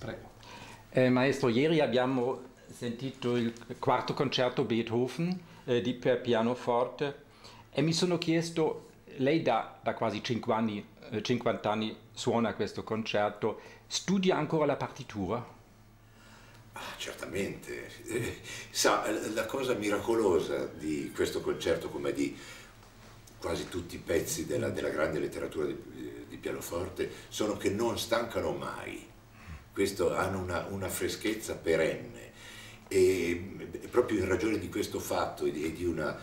Prego. Eh, maestro, ieri abbiamo sentito il quarto concerto Beethoven eh, di per pianoforte e mi sono chiesto, lei da, da quasi 5 anni, eh, 50 anni suona questo concerto, studia ancora la partitura? Ah, certamente. Eh, sa, la cosa miracolosa di questo concerto, come di quasi tutti i pezzi della, della grande letteratura di, di, pianoforte, sono che non stancano mai. Questo hanno una, una freschezza perenne e proprio in ragione di questo fatto e di, di una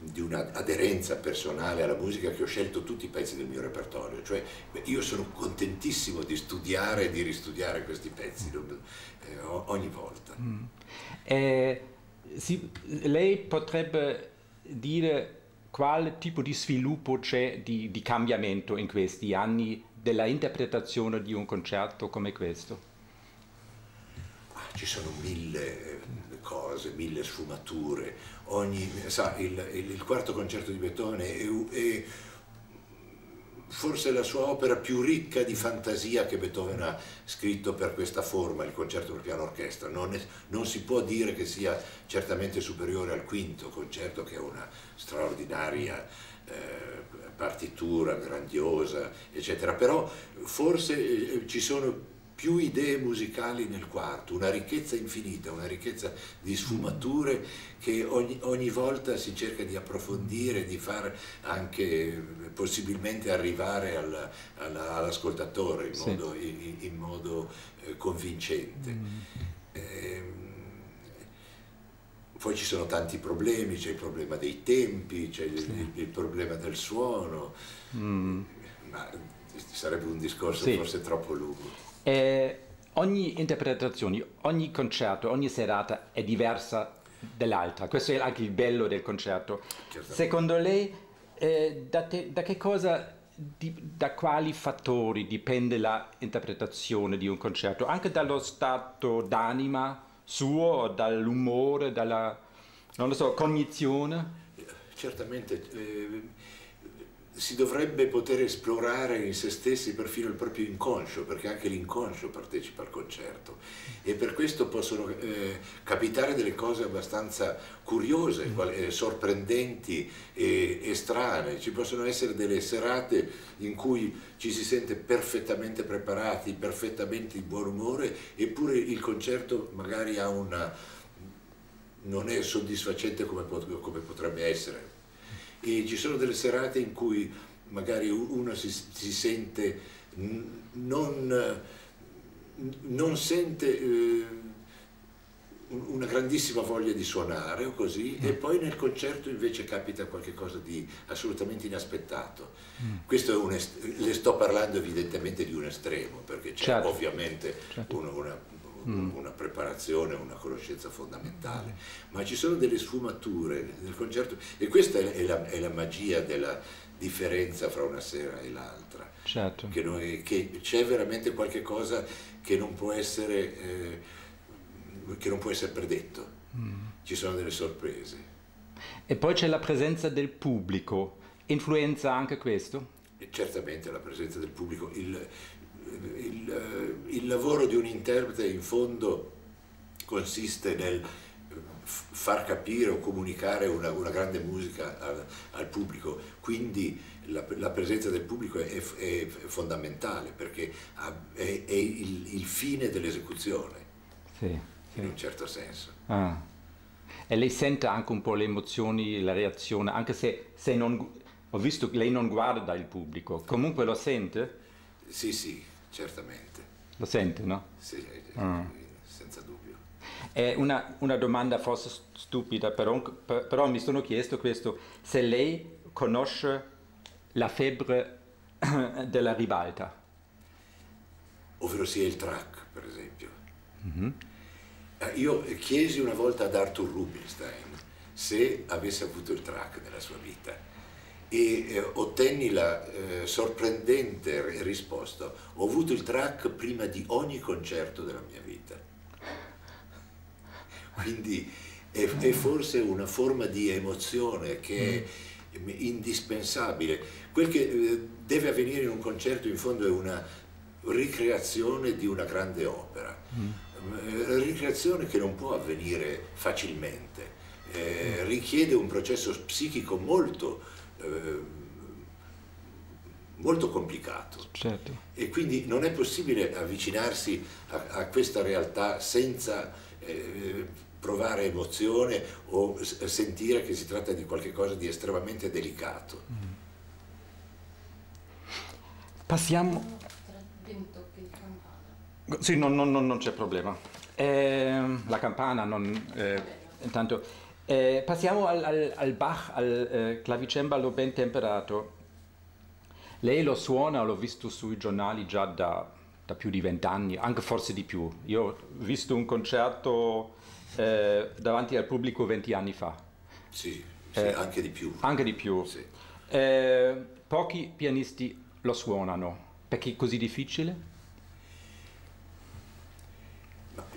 di un'aderenza personale alla musica che ho scelto tutti i pezzi del mio repertorio, cioè io sono contentissimo di studiare e di ristudiare questi pezzi eh, ogni volta. Mm. Eh, si, lei potrebbe dire quale tipo di sviluppo c'è di, di cambiamento in questi anni della interpretazione di un concerto come questo? Ci sono mille cose, mille sfumature, ogni, sa, il, il, il, quarto concerto di Beethoven è, è, forse la sua opera più ricca di fantasia che Beethoven ha scritto per questa forma, il concerto per piano orchestra. Non, è, non si può dire che sia certamente superiore al quinto concerto che è una straordinaria eh, partitura grandiosa, eccetera. Però forse eh, ci sono più idee musicali nel quarto, una ricchezza infinita, una ricchezza di sfumature che ogni, ogni volta si cerca di approfondire, di far anche possibilmente arrivare al, all'ascoltatore in sì. modo, in, in modo eh, convincente. Mm. Eh, poi ci sono tanti problemi, c'è il problema dei tempi, c'è sì. il, il, problema del suono, mm. ma sarebbe un discorso sì. forse troppo lungo. E ogni interpretazione, ogni concerto, ogni serata è diversa dall'altra. Questo è anche il bello del concerto. Certamente. Secondo lei, eh, da, te, da, che cosa, di, da quali fattori dipende l'interpretazione di un concerto? Anche dallo stato d'anima suo, dall'umore, dalla, non lo so, cognizione? Certamente. Eh, si dovrebbe poter esplorare in se stessi perfino il proprio inconscio, perché anche l'inconscio partecipa al concerto e per questo possono eh, capitare delle cose abbastanza curiose, mm. eh, sorprendenti e, e strane. Ci possono essere delle serate in cui ci si sente perfettamente preparati, perfettamente di buon umore, eppure il concerto magari ha una, non è soddisfacente come, come potrebbe essere e ci sono delle serate in cui magari uno si, si sente non, non sente eh, una grandissima voglia di suonare o così mm. e poi nel concerto invece capita qualcosa di assolutamente inaspettato. Mm. Questo un le sto parlando evidentemente di un estremo perché c'è certo. ovviamente certo. una, una mm. una preparazione, una conoscenza fondamentale, ma ci sono delle sfumature nel concerto e questa è la, è la magia della differenza fra una sera e l'altra, certo. che, c'è veramente qualche cosa che non può essere, eh, che non può essere predetto, mm. ci sono delle sorprese. E poi c'è la presenza del pubblico, influenza anche questo? E certamente la presenza del pubblico, il, il, eh, il lavoro di un interprete in fondo consiste nel far capire o comunicare una, una grande musica al, al, pubblico, quindi la, la, presenza del pubblico è, è fondamentale perché è, è il, il, fine dell'esecuzione, sì, sì. in un certo senso. Ah. E lei sente anche un po' le emozioni, la reazione, anche se, se non, ho visto che lei non guarda il pubblico, comunque lo sente? Sì, sì, certamente. Lo sente, no? Sì, ah. senza dubbio. È una, una, domanda forse stupida, però, però mi sono chiesto questo, se lei conosce la febbre della ribalta. Ovvero sia il track, per esempio. Mm-hmm. Io chiesi una volta ad Arthur Rubinstein se avesse avuto il track nella sua vita e eh, ottenni la eh, sorprendente risposta, ho avuto il track prima di ogni concerto della mia vita. Quindi è, è forse una forma di emozione che è indispensabile. Quel che eh, deve avvenire in un concerto in fondo è una ricreazione di una grande opera, mm. ricreazione che non può avvenire facilmente, eh, richiede un processo psichico molto, eh, molto complicato certo. e quindi non è possibile avvicinarsi a, a questa realtà senza eh, provare emozione o sentire che si tratta di qualcosa di estremamente delicato. Mm. Passiamo... Sì, no, no, no, non c'è problema. Eh, la campana non... Eh, intanto... Eh, passiamo al, al, al, Bach, al eh, clavicembalo ben temperato. Lei lo suona, l'ho visto sui giornali già da, da più di vent'anni, anche forse di più. Io ho visto un concerto eh, davanti al pubblico venti anni fa. Sì, sì eh, anche di più. Anche di più. Sì. Eh, pochi pianisti lo suonano. Perché è così difficile?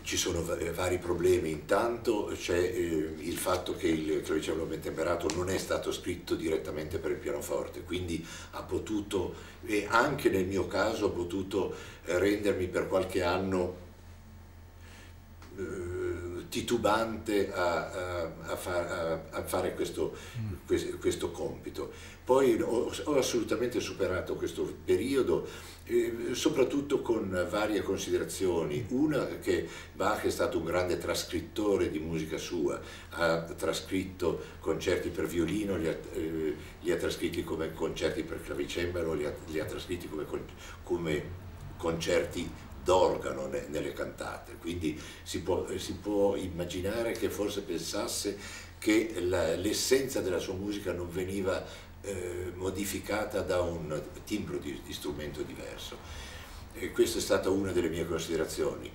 Ci sono vari problemi, intanto c'è eh, il fatto che il clavicembalo ben temperato non è stato scritto direttamente per il pianoforte, quindi ha potuto, e anche nel mio caso, ho potuto rendermi per qualche anno eh, titubante a, a, a, far, a, fare questo, questo, questo compito. Poi ho, ho, assolutamente superato questo periodo, eh, soprattutto con varie considerazioni. Una che Bach è stato un grande trascrittore di musica sua, ha trascritto concerti per violino, li ha, eh, li ha trascritti come concerti per clavicembalo, li ha, li ha trascritti come, come concerti d'organo nelle cantate, quindi si può, si può, immaginare che forse pensasse che l'essenza della sua musica non veniva eh, modificata da un timbro di, di strumento diverso. E questa è stata una delle mie considerazioni.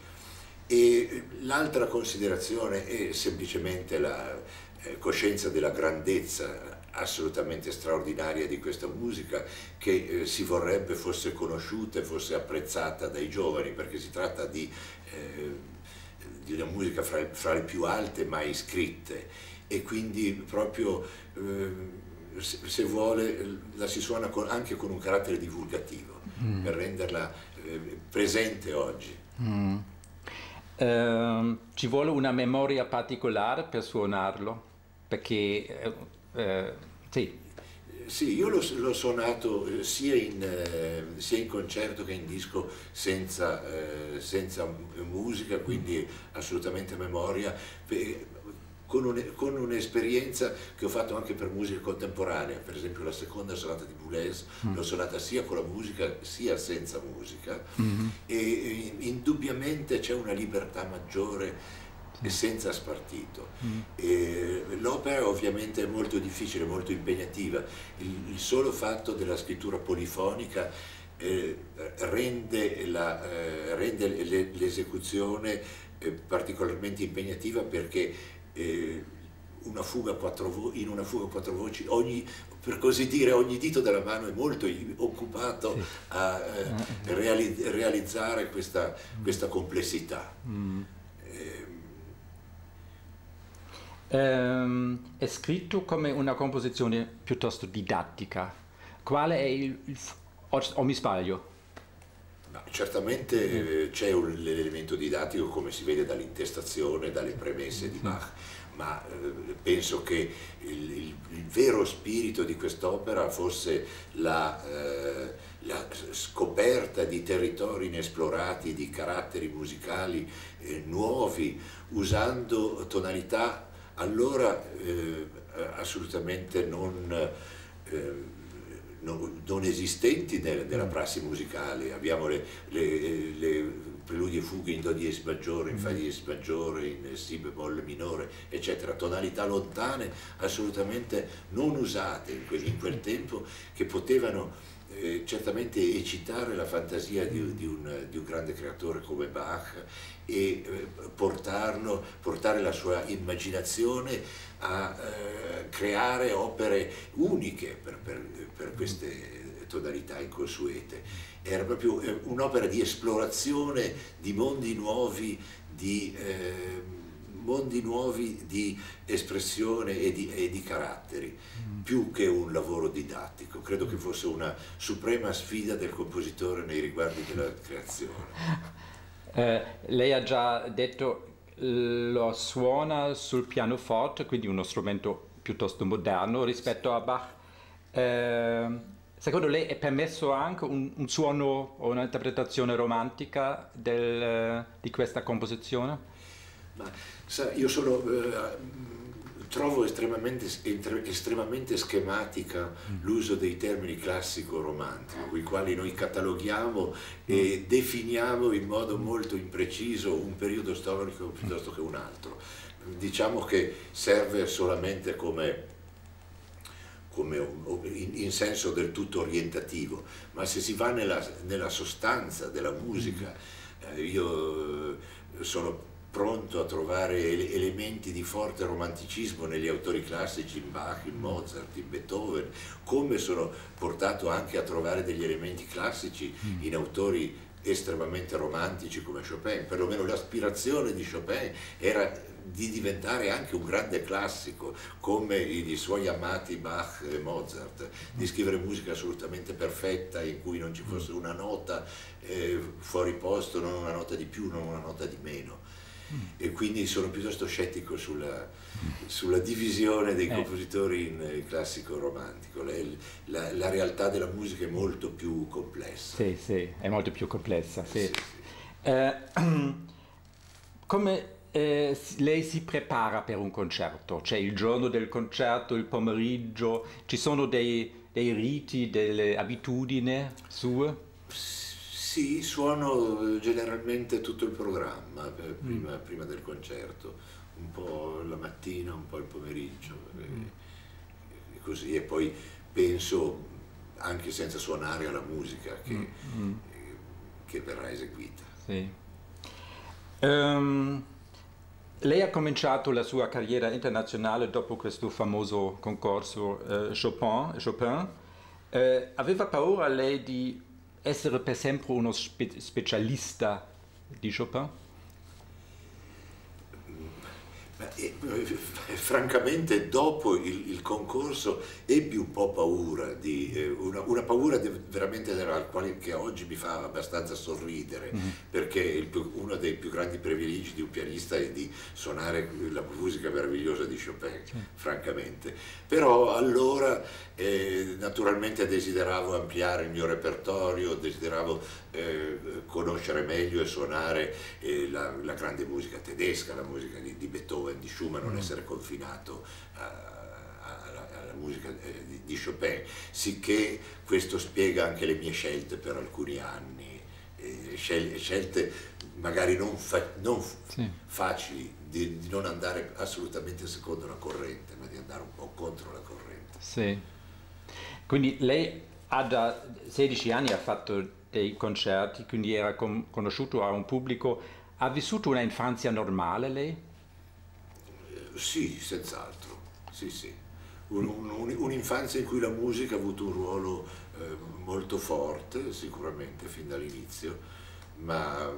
E l'altra considerazione è semplicemente la eh, coscienza della grandezza assolutamente straordinaria di questa musica che eh, si vorrebbe fosse conosciuta e fosse apprezzata dai giovani perché si tratta di, eh, di una musica fra, fra, le più alte mai scritte e quindi proprio eh, se vuole la si suona con, anche con un carattere divulgativo mm. per renderla eh, presente oggi. Mm. Uh, ci vuole una memoria particolare per suonarlo perché eh, eh, sì. Sì, io l'ho, suonato eh, sia in, eh, sia in, concerto che in disco senza, eh, senza musica, quindi assolutamente memoria, con, un'esperienza che ho fatto anche per musica contemporanea, per esempio la seconda sonata di Boulez mm. l'ho suonata sia con la musica sia senza musica mm-hmm. e indubbiamente c'è una libertà maggiore e senza spartito. Mm. l'opera ovviamente è molto difficile, molto impegnativa, il, il solo fatto della scrittura polifonica eh, rende, la, eh, rende l'esecuzione eh, particolarmente impegnativa perché eh, una fuga in una fuga a quattro voci, ogni, per così dire, ogni dito della mano è molto occupato sì. a eh, reali, realizzare questa, questa complessità. Mm. Ehm, è scritto come una composizione piuttosto didattica. Quale è il... il o, o mi sbaglio? No, certamente c'è l'elemento didattico come si vede dall'intestazione, dalle premesse di Bach, ma eh, penso che il, il, il, vero spirito di quest'opera fosse la, eh, la, scoperta di territori inesplorati, di caratteri musicali eh, nuovi, usando tonalità allora eh, assolutamente non, eh, non, non, esistenti nel, nella mm. prassi musicale. Abbiamo le, le, le preludi e fughe in Do diesis maggiore, in Fa diesis maggiore, in Si bemolle minore, eccetera, tonalità lontane, assolutamente non usate in quel, in quel tempo, che potevano eh, certamente eccitare la fantasia di, di, un, di, un, grande creatore come Bach e eh, portarlo, portare la sua immaginazione a eh, creare opere uniche per, per, per, queste tonalità inconsuete. Era proprio eh, un'opera di esplorazione di mondi nuovi, di eh, mondi nuovi di espressione e di, e di caratteri, mm. più che un lavoro didattico. Credo che fosse una suprema sfida del compositore nei riguardi della creazione. Eh, lei ha già detto lo suona sul pianoforte, quindi uno strumento piuttosto moderno rispetto a Bach. Eh, secondo lei è permesso anche un, un suono o un'interpretazione romantica del, di questa composizione? Ma, sa, io sono, eh, trovo estremamente, estremamente schematica mm. l'uso dei termini classico-romantico, con i quali noi cataloghiamo e mm. definiamo in modo molto impreciso un periodo storico piuttosto che un altro. Diciamo che serve solamente come come in, senso del tutto orientativo, ma se si va nella, nella sostanza della musica, mm. eh, io sono pronto a trovare elementi di forte romanticismo negli autori classici, in Bach, in Mozart, in Beethoven, come sono portato anche a trovare degli elementi classici mm. in autori estremamente romantici come Chopin, perlomeno l'aspirazione di Chopin era di diventare anche un grande classico come i suoi amati Bach e Mozart, di mm. scrivere musica assolutamente perfetta in cui non ci fosse mm. una nota eh, fuori posto, non una nota di più, non una nota di meno e quindi sono piuttosto scettico sulla, sulla divisione dei eh. compositori in classico romantico. La, la, la, realtà della musica è molto più complessa. Sì, sì, è molto più complessa. Sì. Sì, sì. Eh, come eh, lei si prepara per un concerto? C'è il giorno del concerto, il pomeriggio, ci sono dei, dei riti, delle abitudini sue? Sì, suono generalmente tutto il programma eh, prima, mm. prima, del concerto, un po' la mattina, un po' il pomeriggio, mm. e, così, e poi penso anche senza suonare alla musica che, mm. mm. che verrà eseguita. Sì. Um, lei ha cominciato la sua carriera internazionale dopo questo famoso concorso uh, Chopin. Chopin. Uh, aveva paura lei di essere per sempre uno spe specialista di Chopin? Eh, francamente dopo il, il, concorso ebbi un po' paura, di, eh, una, una, paura de, veramente della quale che oggi mi fa abbastanza sorridere, mm -hmm. perché più, uno dei più grandi privilegi di un pianista è di suonare la musica meravigliosa di Chopin, mm. francamente. Però allora eh, naturalmente desideravo ampliare il mio repertorio, desideravo eh, conoscere meglio e suonare eh, la, la, grande musica tedesca, la musica di, di Beethoven, di Schumann, non mm. essere confinato alla musica eh, di, Chopin, sicché questo spiega anche le mie scelte per alcuni anni, eh, scelte magari non, fa, non sì. facili, di, di, non andare assolutamente secondo la corrente, ma di andare un po' contro la corrente. Sì. Quindi lei ha da 16 anni ha fatto dei concerti, quindi era com- conosciuto a un pubblico. Ha vissuto una infanzia normale lei? Eh, sì, senz'altro, sì, sì. Un, un, un'infanzia in cui la musica ha avuto un ruolo eh, molto forte, sicuramente, fin dall'inizio, ma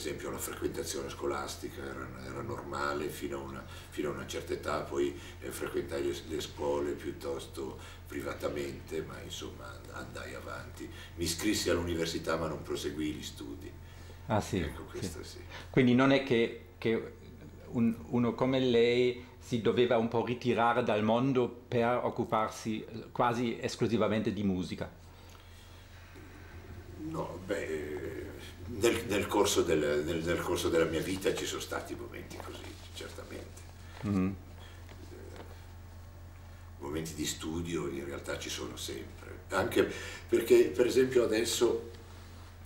esempio la frequentazione scolastica era, era normale fino a, una, fino a, una, certa età, poi eh, frequentai le, le, scuole piuttosto privatamente, ma insomma andai avanti. Mi iscrissi all'università ma non proseguì gli studi. Ah sì. Ecco, questo sì. sì. Quindi non è che, che un, uno come lei si doveva un po' ritirare dal mondo per occuparsi quasi esclusivamente di musica? No, beh nel, nel, corso del, nel, nel, corso della mia vita ci sono stati momenti così, certamente. Mm-hmm. Momenti di studio in realtà ci sono sempre, anche perché per esempio adesso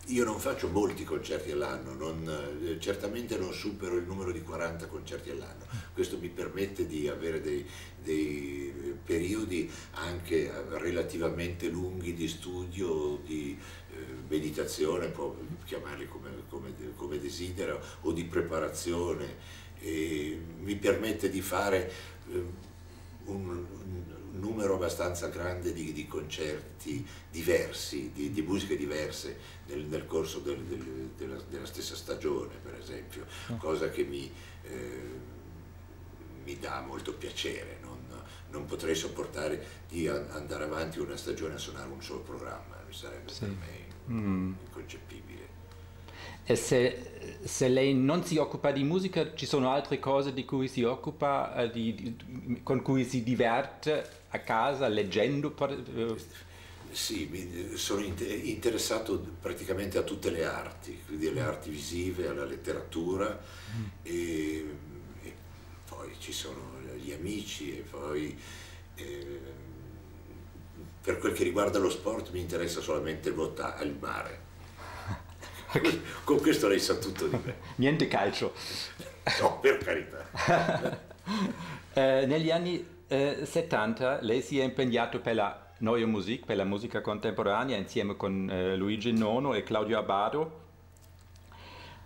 io non faccio molti concerti all'anno, non, eh, certamente non supero il numero di 40 concerti all'anno. Questo mi permette di avere dei, dei periodi anche relativamente lunghi di studio, di eh, meditazione, può chiamarli come, come, come desidera, o di preparazione. Mi permette di fare eh, un, numero abbastanza grande di, di concerti diversi, di, di, musiche diverse nel, nel corso del, del, della, della, stessa stagione, per esempio, ah. cosa che mi, eh, mi dà molto piacere. Non, non, potrei sopportare di andare avanti una stagione a suonare un solo programma, mi sarebbe sì. per me mm. inconcepibile. E se, se, lei non si occupa di musica, ci sono altre cose di cui si occupa, eh, di, di, con cui si diverte a casa, leggendo? Eh? Sì, sono interessato praticamente a tutte le arti, quindi alle arti visive, alla letteratura mm. e, e, poi ci sono gli amici e poi eh, per quel che riguarda lo sport mi interessa solamente il, il mare con questo lei sa tutto di me. Niente calcio. No, per carità. eh, negli anni eh, 70 lei si è impegnato per la Neue Musik, per la musica contemporanea, insieme con eh, Luigi Nono e Claudio Abbado.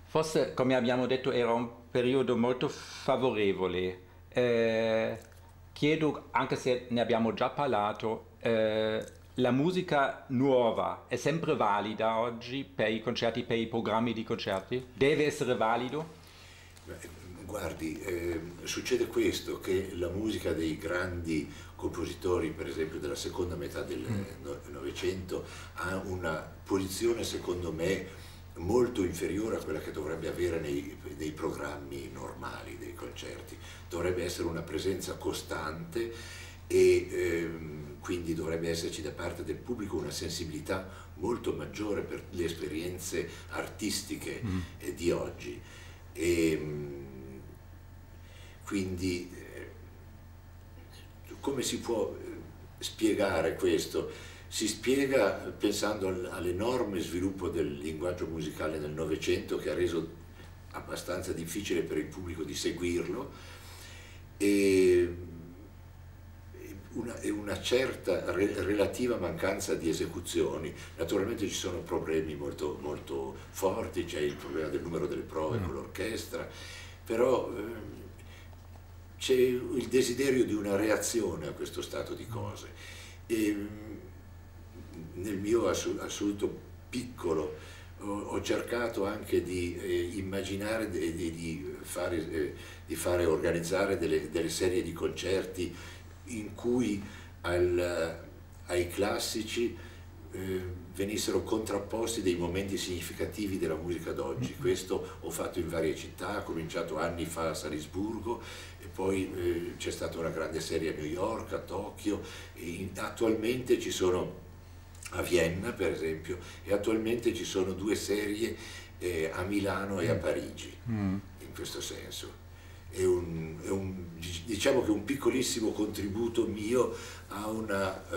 Forse, come abbiamo detto, era un periodo molto favorevole. Eh, chiedo, anche se ne abbiamo già parlato, eh, la musica nuova è sempre valida oggi per i concerti, per i programmi di concerti? Deve essere valido? Guardi, eh, succede questo, che la musica dei grandi compositori, per esempio della seconda metà del mm. Novecento, ha una posizione, secondo me, molto inferiore a quella che dovrebbe avere nei, nei programmi normali dei concerti. Dovrebbe essere una presenza costante e ehm, quindi dovrebbe esserci da parte del pubblico una sensibilità molto maggiore per le esperienze artistiche mm. eh, di oggi. E, ehm, quindi eh, come si può eh, spiegare questo? Si spiega pensando all'enorme sviluppo del linguaggio musicale del Novecento che ha reso abbastanza difficile per il pubblico di seguirlo e una, una certa re, relativa mancanza di esecuzioni. Naturalmente ci sono problemi molto, molto forti, c'è il problema del numero delle prove mm. con l'orchestra, però eh, c'è il desiderio di una reazione a questo stato di cose. E, nel mio assoluto piccolo ho, cercato anche di eh, immaginare e di, fare, eh, di fare organizzare delle, delle serie di concerti in cui al, ai classici eh, venissero contrapposti dei momenti significativi della musica d'oggi. Mm-hmm. Questo ho fatto in varie città, ho cominciato anni fa a Salisburgo poi eh, c'è stata una grande serie a New York, a Tokyo e attualmente ci sono a Vienna per esempio e attualmente ci sono due serie eh, a Milano e a mm. Parigi mm. in questo senso è un, è un, diciamo che un piccolissimo contributo mio una, uh,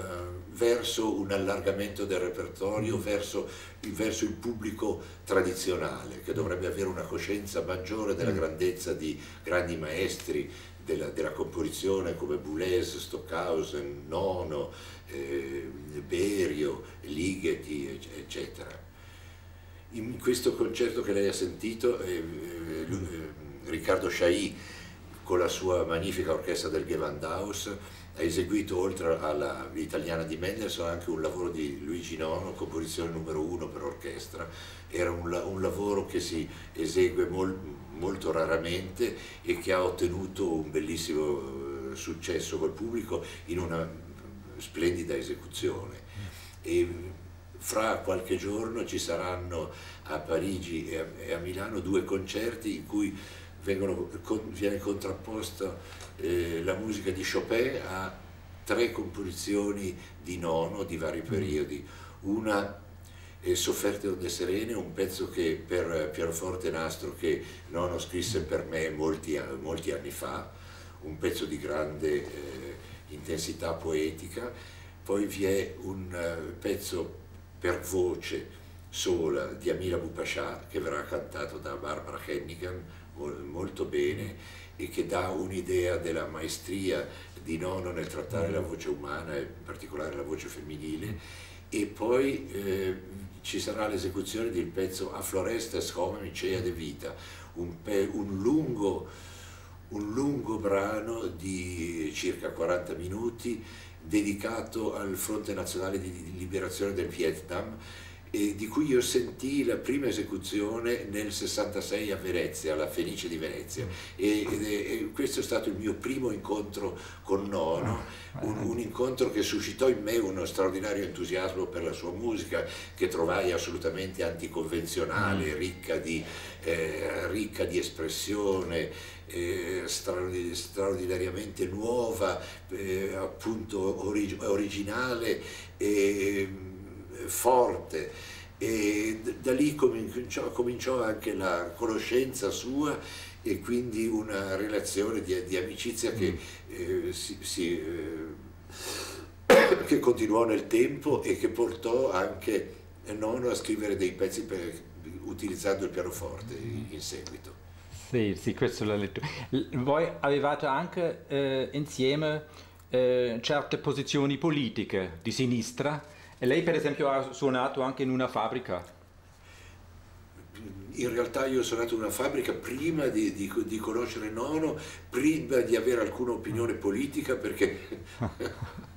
verso un allargamento del repertorio, mm. verso, verso, il pubblico tradizionale, che dovrebbe avere una coscienza maggiore della mm. grandezza di grandi maestri della, della composizione come Boulez, Stockhausen, Nono, eh, Berio, Ligeti, eccetera. In questo concerto che lei ha sentito, eh, eh, Riccardo Chailly con la sua magnifica orchestra del Gewandhaus ha eseguito oltre all'italiana di Mendelssohn anche un lavoro di Luigi Nono, composizione numero uno per orchestra. Era un, un lavoro che si esegue mol, molto raramente e che ha ottenuto un bellissimo eh, successo col pubblico in una splendida esecuzione. E fra qualche giorno ci saranno a Parigi e a, e a Milano due concerti in cui vengono, viene contrapposta eh, la musica di Chopin a tre composizioni di nono di vari mm. periodi. Una è Sofferte onde serene, un pezzo che per pianoforte nastro che Nono scrisse per me molti, molti anni fa, un pezzo di grande eh, intensità poetica. Poi vi è un uh, pezzo per voce sola di Amila Bupascià che verrà cantato da Barbara Hennigan, molto bene e che dà un'idea della maestria di Nono nel trattare la voce umana e in particolare la voce femminile. E poi eh, ci sarà l'esecuzione del pezzo A Florestes come Micea de Vita, un, un, lungo, un lungo brano di circa 40 minuti dedicato al Fronte Nazionale di Liberazione del Vietnam e di cui io sentii la prima esecuzione nel 66 a Venezia, alla Fenice di Venezia e, e questo è stato il mio primo incontro con Nono, un, un, incontro che suscitò in me uno straordinario entusiasmo per la sua musica che trovai assolutamente anticonvenzionale, mm. ricca di, eh, ricca di espressione, eh, straordinariamente nuova, eh, appunto orig originale. Forte e da lì cominciò, cominciò, anche la conoscenza sua e quindi una relazione di, di amicizia che, mm. eh, si, si, eh, che, continuò nel tempo e che portò anche Nono a scrivere dei pezzi per, utilizzando il pianoforte in, in seguito. Sì, sì, questo l'ho letto. Voi avevate anche eh, insieme eh, certe posizioni politiche di sinistra e lei per esempio ha suonato anche in una fabbrica? In realtà io ho suonato in una fabbrica prima di, di, di conoscere Nono, prima di avere alcuna opinione politica perché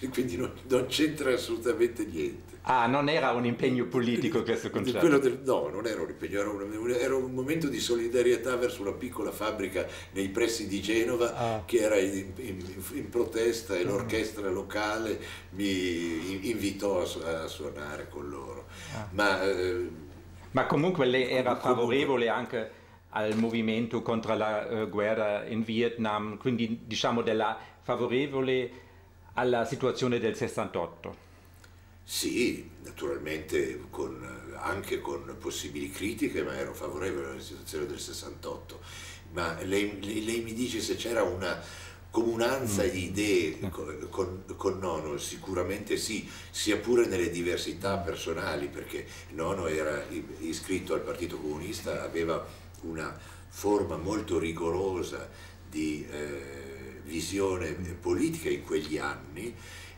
quindi non, non c'entra assolutamente niente. Ah, non era un impegno politico questo concerto? Del, no, non era un impegno, era un, era un, momento di solidarietà verso una piccola fabbrica nei pressi di Genova ah. che era in, in, in, protesta e l'orchestra locale mi invitò a, a suonare con loro. Ah. Ma, eh, Ma, comunque lei era favorevole anche al movimento contro la uh, guerra in Vietnam, quindi diciamo della favorevole alla situazione del 68. Sì, naturalmente con, anche con possibili critiche, ma ero favorevole alla situazione del 68. Ma lei, lei, lei mi dice se c'era una comunanza mm. di idee con, con, con, Nono, sicuramente sì, sia pure nelle diversità personali, perché Nono era iscritto al Partito Comunista, aveva una forma molto rigorosa di eh, visione politica in quegli anni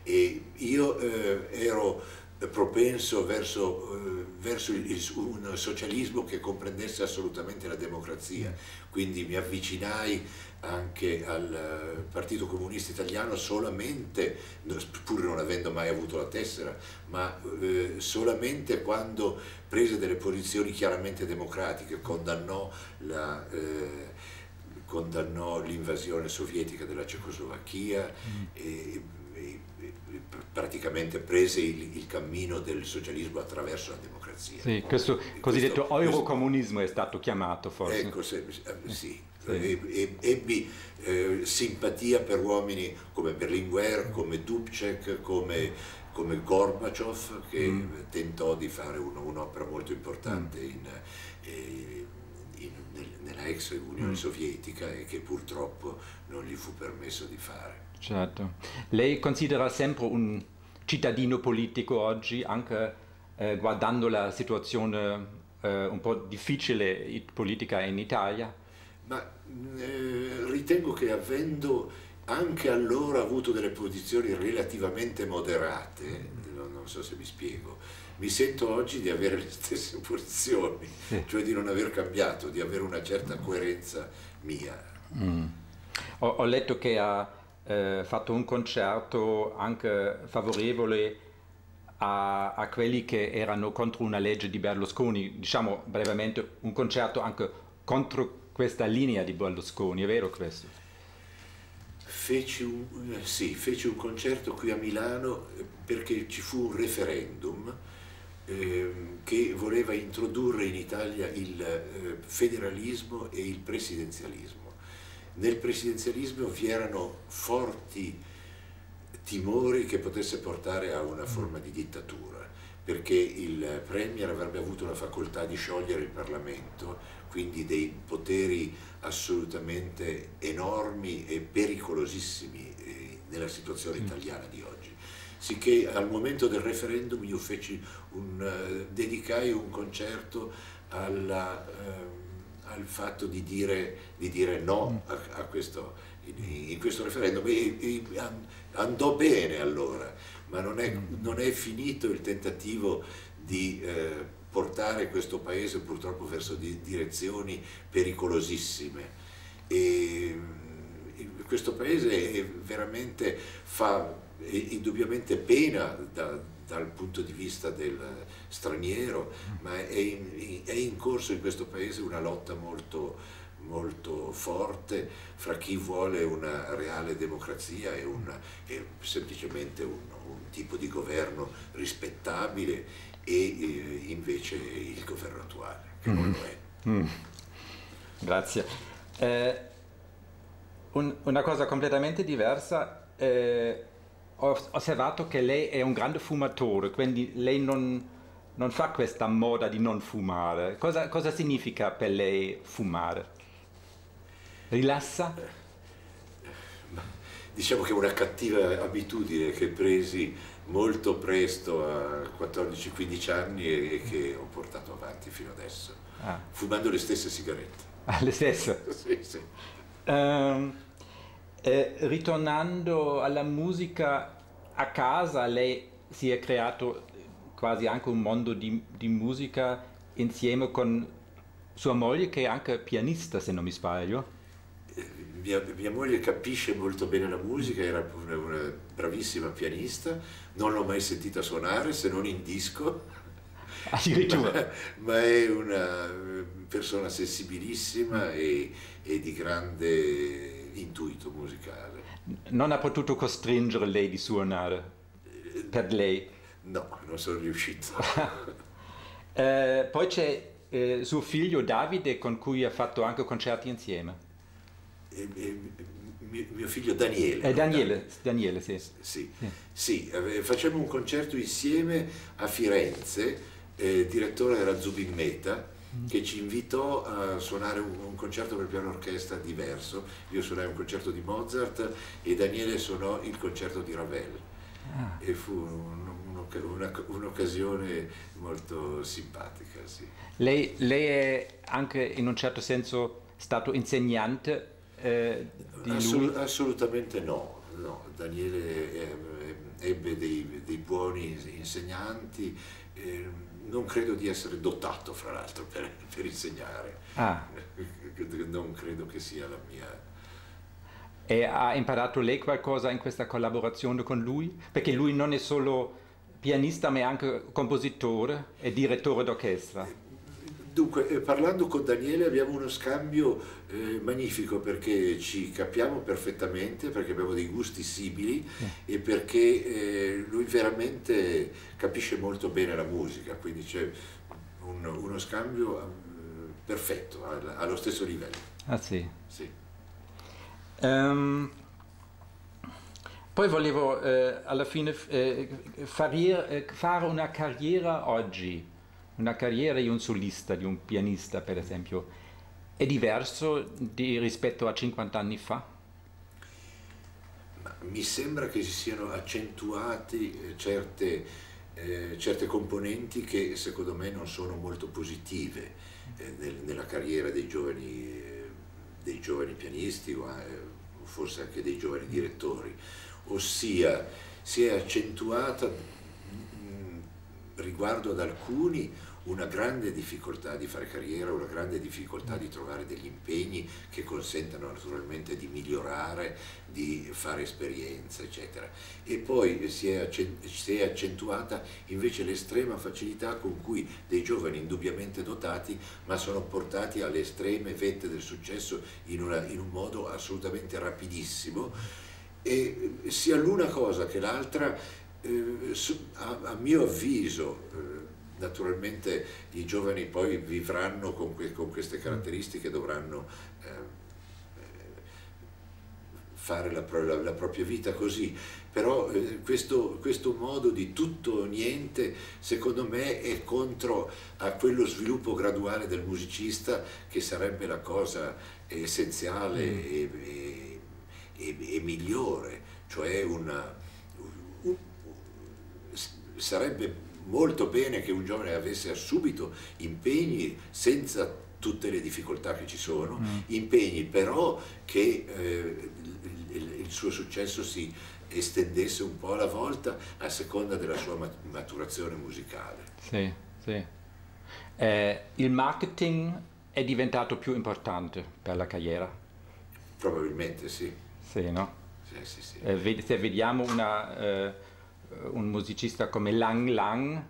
e io eh, ero propenso verso, eh, verso il, un socialismo che comprendesse assolutamente la democrazia, quindi mi avvicinai anche al eh, Partito Comunista Italiano solamente, pur non avendo mai avuto la tessera, ma eh, solamente quando prese delle posizioni chiaramente democratiche, condannò la... Eh, condannò l'invasione sovietica della Cecoslovacchia mm. e praticamente prese il, il, cammino del socialismo attraverso la democrazia. Sì, questo cosiddetto questo, eurocomunismo è stato chiamato forse. Ecco, se, eh, sì. sì. ebbi eh, simpatia per uomini come Berlinguer, come Dubček, come, come Gorbaciov, che mm. tentò di fare un'opera molto importante mm. in, eh, in, nella ex Unione mm. Sovietica e che purtroppo non gli fu permesso di fare. Certo. Lei considera sempre un cittadino politico oggi, anche eh, guardando la situazione eh, un po' difficile politica in Italia? Ma eh, ritengo che avendo anche allora avuto delle posizioni relativamente moderate, non, non, so se mi spiego, mi sento oggi di avere le stesse posizioni, sì. cioè di non aver cambiato, di avere una certa coerenza mia. Mm. Ho, ho letto che ha eh, fatto un concerto anche favorevole a, a, quelli che erano contro una legge di Berlusconi, diciamo brevemente un concerto anche contro questa linea di Berlusconi, è vero questo? Feci un, eh, sì, feci un concerto qui a Milano eh, perché ci fu un referendum eh, che voleva introdurre in Italia il eh, federalismo e il presidenzialismo nel presidenzialismo vi erano forti timori che potesse portare a una forma di dittatura, perché il Premier avrebbe avuto la facoltà di sciogliere il Parlamento, quindi dei poteri assolutamente enormi e pericolosissimi eh, nella situazione mm. italiana di oggi. Sicché al momento del referendum io feci un, uh, dedicai un concerto alla... Uh, al fatto di dire, di dire no mm. a, a questo, in, in, questo referendum e, e, andò bene allora, ma non è, mm. non è finito il tentativo di eh, portare questo paese purtroppo verso di, direzioni pericolosissime. E, questo paese veramente fa indubbiamente pena da, dal punto di vista del straniero, ma è in, è in corso in questo paese una lotta molto, molto forte fra chi vuole una reale democrazia e, una, e semplicemente un, un, tipo di governo rispettabile e eh, invece il governo attuale, che mm. non lo è. Mm. Grazie. Eh, un, una cosa completamente diversa. Eh, ho osservato che lei è un grande fumatore, quindi lei non, non fa questa moda di non fumare. Cosa, cosa, significa per lei fumare? Rilassa? Diciamo che è una cattiva abitudine che presi molto presto a 14-15 anni e che ho portato avanti fino adesso, ah. fumando le stesse sigarette. Ah, le stesse? sì, sì. Um, eh, ritornando alla musica a casa, lei si è creato quasi anche un mondo di, di musica insieme con sua moglie che è anche pianista, se non mi sbaglio. Eh, mia, mia, moglie capisce molto bene la musica, era una, una, bravissima pianista, non l'ho mai sentita suonare se non in disco. Addirittura. ma, ma, è una persona sensibilissima e, e di grande intuito musicale. Non ha potuto costringere lei di suonare per lei? No, non sono riuscito. eh, poi c'è eh, suo figlio Davide con cui ha fatto anche concerti insieme. E, e, mio figlio Daniele. Eh, Daniele, Daniele sì. Sì, sì. sì eh, facciamo un concerto insieme a Firenze, eh, direttore era Zubin Meta che ci invitò a suonare un, un, concerto per piano orchestra diverso. Io suonai un concerto di Mozart e Daniele suonò il concerto di Ravel. Ah. E fu un, un'occasione molto simpatica. Sì. Lei, lei, è anche in un certo senso stato insegnante eh, di Assolut- lui? Assolutamente no. no. Daniele ebbe dei, dei buoni insegnanti. Eh, non credo di essere dotato, fra l'altro, per, per insegnare. Ah. Non credo che sia la mia... E ha imparato lei qualcosa in questa collaborazione con lui? Perché lui non è solo pianista, ma è anche compositore e direttore d'orchestra. Dunque, eh, parlando con Daniele abbiamo uno scambio eh, magnifico perché ci capiamo perfettamente, perché abbiamo dei gusti simili eh. e perché eh, lui veramente capisce molto bene la musica, quindi c'è un, uno scambio eh, perfetto, allo stesso livello. Ah sì? Sì. Um, poi volevo eh, alla fine fare, fare una carriera oggi una carriera di un solista, di un pianista per esempio, è diverso di, rispetto a 50 anni fa? mi sembra che si siano accentuate eh, certe, eh, certe, componenti che secondo me non sono molto positive eh, nel, nella carriera dei giovani, eh, dei giovani pianisti o eh, forse anche dei giovani direttori, ossia si è accentuata mh, mm, riguardo ad alcuni una grande difficoltà di fare carriera, una grande difficoltà di trovare degli impegni che consentano naturalmente di migliorare, di fare esperienze, eccetera. E poi si è, si è accentuata invece l'estrema facilità con cui dei giovani indubbiamente dotati, ma sono portati alle estreme vette del successo in, una, in un modo assolutamente rapidissimo. E sia l'una cosa che l'altra, eh, a, a, mio avviso, eh, Naturalmente i giovani poi vivranno con, que con queste caratteristiche, dovranno eh, fare la, la, la, propria vita così, però eh, questo, questo, modo di tutto o niente secondo me è contro a quello sviluppo graduale del musicista che sarebbe la cosa essenziale mm. e, e, e, e, migliore, cioè una, un, sarebbe molto bene che un giovane avesse subito impegni senza tutte le difficoltà che ci sono, mm. impegni però che eh, il, il, suo successo si estendesse un po' alla volta a seconda della sua maturazione musicale. Sì, sì. Eh, il marketing è diventato più importante per la carriera? Probabilmente sì. Sì, no? Sì, sì, sì. Eh, se vediamo una, eh, un musicista come Lang Lang,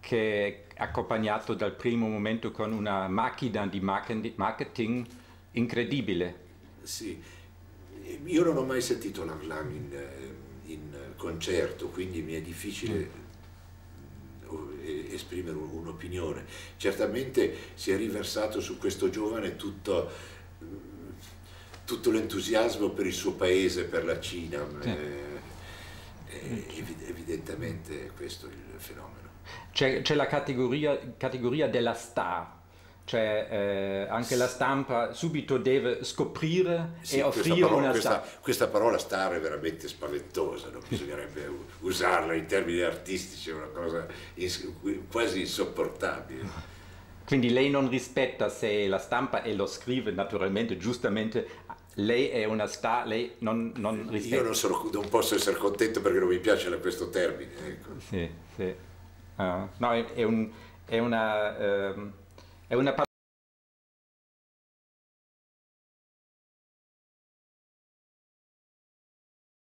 che è accompagnato dal primo momento con una macchina di marketing incredibile. Sì, io non ho mai sentito Lang Lang in, eh, in concerto, quindi mi è difficile mm. esprimere un'opinione. Certamente si è riversato su questo giovane tutto, mm, tutto l'entusiasmo per il suo paese, per la Cina. Sì. Eh, evidentemente questo è il fenomeno. C'è, c'è la categoria, categoria, della star, cioè eh, anche la stampa subito deve scoprire sì, e offrire parola, una questa, star. Questa parola star è veramente spaventosa, non bisognerebbe usarla in termini artistici, è una cosa quasi insopportabile. Quindi lei non rispetta se la stampa e lo scrive naturalmente, giustamente, lei è una star, lei non, non rispetta. Io non, sono, non, posso essere contento perché non mi piace questo termine. Ecco. Sì, sì. Uh, no, è, è, un, è una... Um, è una